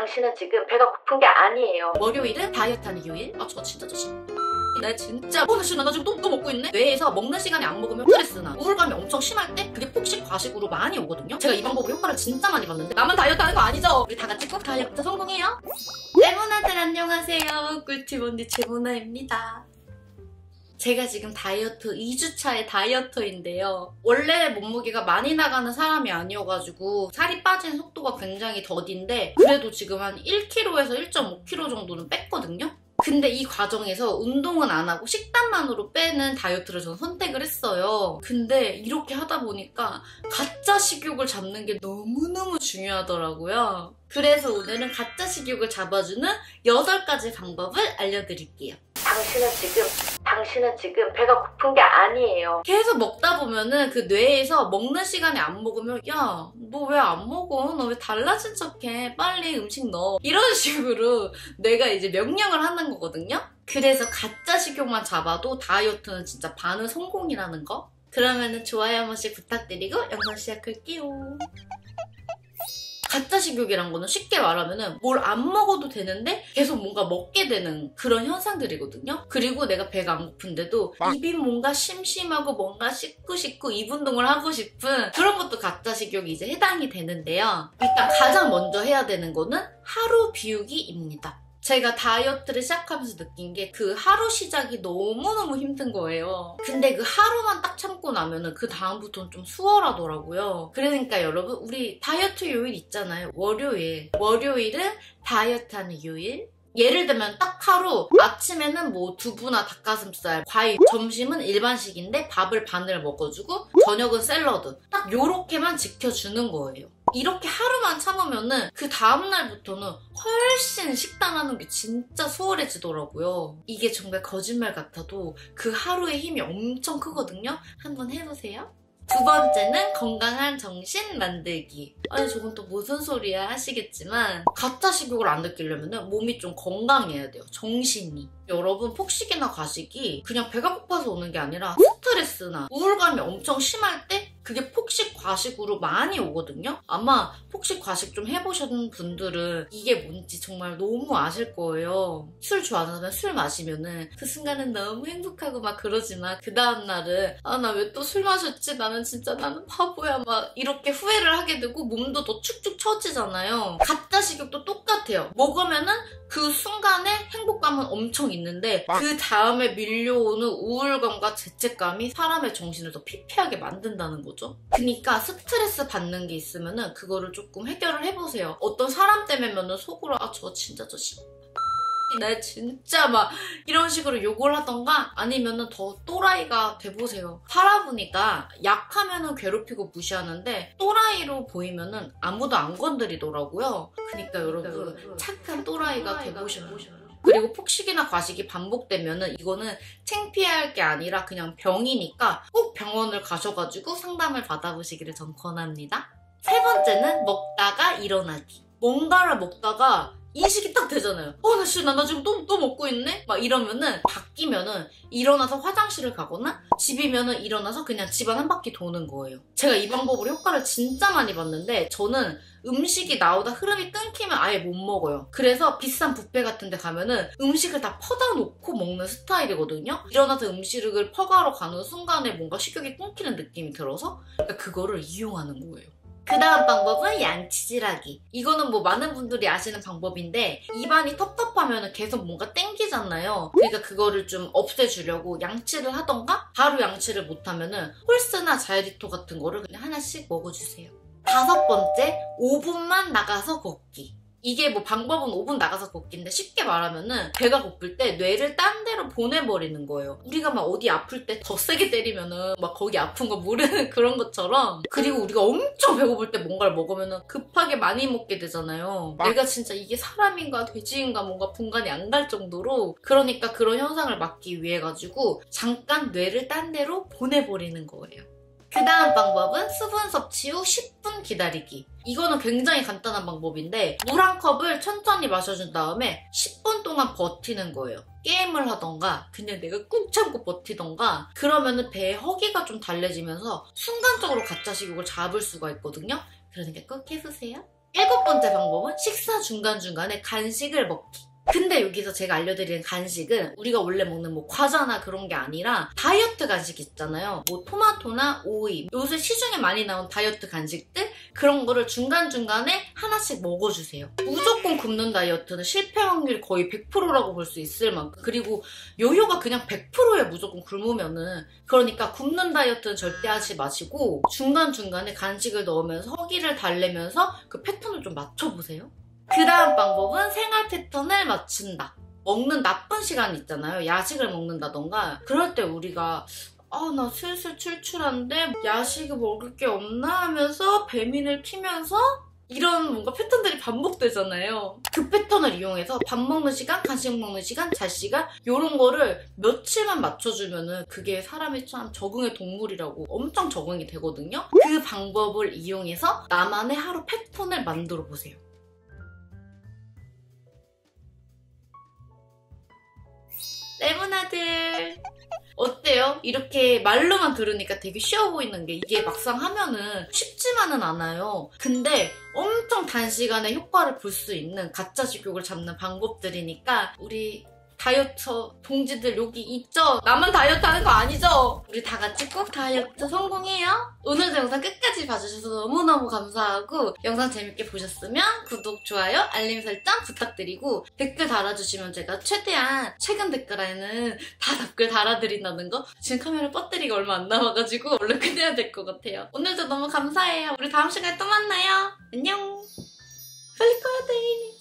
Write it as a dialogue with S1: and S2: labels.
S1: 당신은 지금 배가 고픈 게 아니에요.
S2: 월요일은 다이어트하는 요일? 아, 저 진짜 저 씨. 나 진짜 어, 나 지금 나 지금 또, 또 먹고 있네? 뇌에서 먹는 시간에 안 먹으면 스트레스나 우울감이 엄청 심할 때 그게 폭식 과식으로 많이 오거든요? 제가 이 방법으로 효과를 진짜 많이 봤는데 나만 다이어트 하는 거 아니죠? 우리 다 같이 꼭 다이어트 성공해요 레모나들 안녕하세요 꿀팁 언니 제모나입니다 제가 지금 다이어트 2주차의 다이어터인데요. 원래 몸무게가 많이 나가는 사람이 아니어가지고 살이 빠진 속도가 굉장히 더딘데 그래도 지금 한 1kg에서 1.5kg 정도는 뺐거든요. 근데 이 과정에서 운동은 안 하고 식단만으로 빼는 다이어트를 저는 선택을 했어요. 근데 이렇게 하다 보니까 가짜 식욕을 잡는 게 너무너무 중요하더라고요. 그래서 오늘은 가짜 식욕을 잡아주는 8가지 방법을 알려드릴게요.
S1: 당신은 지금 당신은 지금 배가 고픈 게 아니에요.
S2: 계속 먹다 보면은 그 뇌에서 먹는 시간에 안 먹으면 야 너 왜 안 먹어? 너 왜 달라진 척해? 빨리 음식 넣어. 이런 식으로 뇌가 이제 명령을 하는 거거든요. 그래서 가짜 식욕만 잡아도 다이어트는 진짜 반은 성공이라는 거. 그러면은 좋아요 한 번씩 부탁드리고 영상 시작할게요. 가짜 식욕이란 거는 쉽게 말하면은 뭘 안 먹어도 되는데 계속 뭔가 먹게 되는 그런 현상들이거든요. 그리고 내가 배가 안 고픈데도 입이 뭔가 심심하고 뭔가 씻고 싶고 입 운동을 하고 싶은 그런 것도 가짜 식욕이 이제 해당이 되는데요. 일단 가장 먼저 해야 되는 거는 하루 비우기입니다. 제가 다이어트를 시작하면서 느낀 게 그 하루 시작이 너무너무 힘든 거예요. 근데 그 하루만 딱 참고 나면은 그 다음부터는 좀 수월하더라고요. 그러니까 여러분, 우리 다이어트 요일 있잖아요. 월요일. 월요일은 다이어트 하는 요일. 예를 들면 딱 하루 아침에는 뭐 두부나 닭가슴살, 과일, 점심은 일반식인데 밥을 반을 먹어주고 저녁은 샐러드. 딱 요렇게만 지켜주는 거예요. 이렇게 하루만 참으면은 그 다음날부터는 훨씬 식단하는 게 진짜 수월해지더라고요. 이게 정말 거짓말 같아도 그 하루의 힘이 엄청 크거든요. 한번 해보세요. 두 번째는 건강한 정신 만들기. 아니 저건 또 무슨 소리야 하시겠지만 가짜 식욕을 안 느끼려면 몸이 좀 건강해야 돼요. 정신이. 여러분 폭식이나 과식이 그냥 배가 고파서 오는 게 아니라 스트레스나 우울감이 엄청 심할 때 그게 폭식 과식으로 많이 오거든요. 아마 폭식 과식 좀 해보신 분들은 이게 뭔지 정말 너무 아실 거예요. 술 좋아하는 술 마시면은 그 순간은 너무 행복하고 막 그러지만 그 다음 날은 아 나 왜 또 술 마셨지? 나는 진짜 나는 바보야 막 이렇게 후회를 하게 되고 몸도 더 축축 처지잖아요. 가짜 식욕도 똑같아요. 먹으면은 그 순간에 행복 감은 엄청 있는데 그 다음에 밀려오는 우울감과 죄책감이 사람의 정신을 더 피폐하게 만든다는 거죠. 그러니까 스트레스 받는 게 있으면은 그거를 조금 해결을 해보세요. 어떤 사람 때문에면은 속으로 아 저 진짜 저 씨. 나 진짜 막 이런 식으로 욕을 하던가 아니면은 더 또라이가 돼보세요. 살아보니까 약하면은 괴롭히고 무시하는데 또라이로 보이면은 아무도 안 건드리더라고요. 그러니까 여러분 착한 또라이가 돼보셔요. 그리고 폭식이나 과식이 반복되면은 이거는 창피할 게 아니라 그냥 병이니까 꼭 병원을 가셔가지고 상담을 받아보시기를 전 권합니다. 세 번째는 먹다가 일어나기. 뭔가를 먹다가 인식이 딱 되잖아요. 어, 나 지금, 나 지금 또, 또 먹고 있네? 막 이러면은, 바뀌면은, 일어나서 화장실을 가거나, 집이면은 일어나서 그냥 집안 한 바퀴 도는 거예요. 제가 이 방법으로 효과를 진짜 많이 봤는데, 저는 음식이 나오다 흐름이 끊기면 아예 못 먹어요. 그래서 비싼 뷔페 같은 데 가면은 음식을 다 퍼다 놓고 먹는 스타일이거든요. 일어나서 음식을 퍼가러 가는 순간에 뭔가 식욕이 끊기는 느낌이 들어서, 그러니까 그거를 이용하는 거예요. 그 다음 방법은 양치질하기. 이거는 뭐 많은 분들이 아시는 방법인데 입안이 텁텁하면 계속 뭔가 땡기잖아요. 그러니까 그거를 좀 없애주려고 양치를 하던가 바로 양치를 못하면은 홀스나 자이리토 같은 거를 그냥 하나씩 먹어주세요. 다섯 번째, 5분만 나가서 걷기. 이게 뭐 방법은 5분 나가서 걷기인데 쉽게 말하면은 배가 고플 때 뇌를 딴 데로 보내버리는 거예요. 우리가 막 어디 아플 때 더 세게 때리면은 막 거기 아픈 거 모르는 그런 것처럼 그리고 우리가 엄청 배고플 때 뭔가를 먹으면은 급하게 많이 먹게 되잖아요. 내가 진짜 이게 사람인가 돼지인가 뭔가 분간이 안 갈 정도로 그러니까 그런 현상을 막기 위해 가지고 잠깐 뇌를 딴 데로 보내버리는 거예요. 그 다음 방법은 수분 섭취 후 10분 기다리기. 이거는 굉장히 간단한 방법인데 물 한 컵을 천천히 마셔준 다음에 10분 동안 버티는 거예요. 게임을 하던가 그냥 내가 꾹 참고 버티던가 그러면은 배에 허기가 좀 달래지면서 순간적으로 가짜 식욕을 잡을 수가 있거든요. 그러니까 꼭 해보세요. 일곱 번째 방법은 식사 중간중간에 간식을 먹기. 근데 여기서 제가 알려드리는 간식은 우리가 원래 먹는 뭐 과자나 그런 게 아니라 다이어트 간식 있잖아요. 뭐 토마토나 오이, 요새 시중에 많이 나온 다이어트 간식들 그런 거를 중간중간에 하나씩 먹어주세요. 무조건 굶는 다이어트는 실패 확률이 거의 100%라고 볼 수 있을 만큼 그리고 요요가 그냥 100%에 무조건 굶으면은 그러니까 굶는 다이어트는 절대 하지 마시고 중간중간에 간식을 넣으면서 허기를 달래면서 그 패턴을 좀 맞춰보세요. 그 다음 방법은 생활 패턴을 맞춘다. 먹는 나쁜 시간 있잖아요. 야식을 먹는다던가. 그럴 때 우리가 아, 나 슬슬 출출한데 야식을 먹을 게 없나 하면서 배민을 피면서 이런 뭔가 패턴들이 반복되잖아요. 그 패턴을 이용해서 밥 먹는 시간, 간식 먹는 시간, 잘 시간 이런 거를 며칠만 맞춰주면은 그게 사람이 참 적응의 동물이라고 엄청 적응이 되거든요. 그 방법을 이용해서 나만의 하루 패턴을 만들어 보세요. 레몬아들 어때요? 이렇게 말로만 들으니까 되게 쉬워 보이는 게 이게 막상 하면은 쉽지만은 않아요. 근데 엄청 단시간에 효과를 볼 수 있는 가짜 식욕을 잡는 방법들이니까 우리 다이어트 동지들 여기 있죠? 나만 다이어트 하는 거 아니죠? 우리 다 같이 꼭 다이어트 성공해요. 오늘도 영상 끝까지 봐주셔서 너무너무 감사하고 영상 재밌게 보셨으면 구독, 좋아요, 알림 설정 부탁드리고 댓글 달아주시면 제가 최대한 최근 댓글에는 다 댓글 달아드린다는 거 지금 카메라 배터리가 얼마 안 남아가지고 얼른 끝내야 될 것 같아요. 오늘도 너무 감사해요. 우리 다음 시간에 또 만나요. 안녕. 빨리 꺼야 돼.